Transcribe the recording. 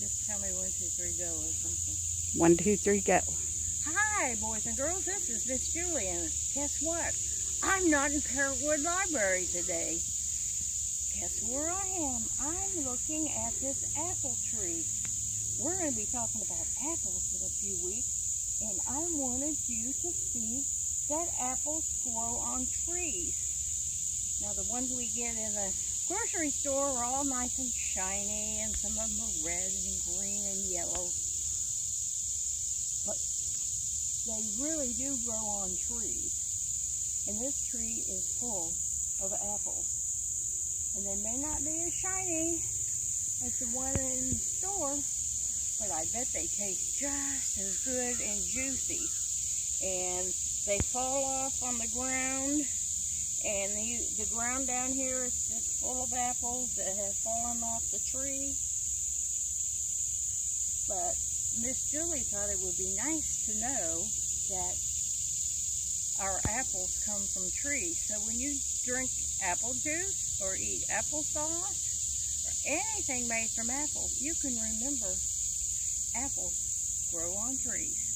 Just tell me one, two, three, go or something. One, two, three, go. Hi, boys and girls. This is Miss Julie, and guess what? I'm not in Parrottwood Library today. Guess where I am? I'm looking at this apple tree. We're going to be talking about apples in a few weeks, and I wanted you to see that apples grow on trees. Now, the ones we get in the grocery store are all nice and shiny, and some of them are red and green and yellow. But they really do grow on trees. And this tree is full of apples. And they may not be as shiny as the one in the store, but I bet they taste just as good and juicy. And they fall off on the ground, the ground down here is just full of apples that have fallen off the tree. But Miss Julie thought it would be nice to know that our apples come from trees. So when you drink apple juice or eat applesauce or anything made from apples, you can remember apples grow on trees.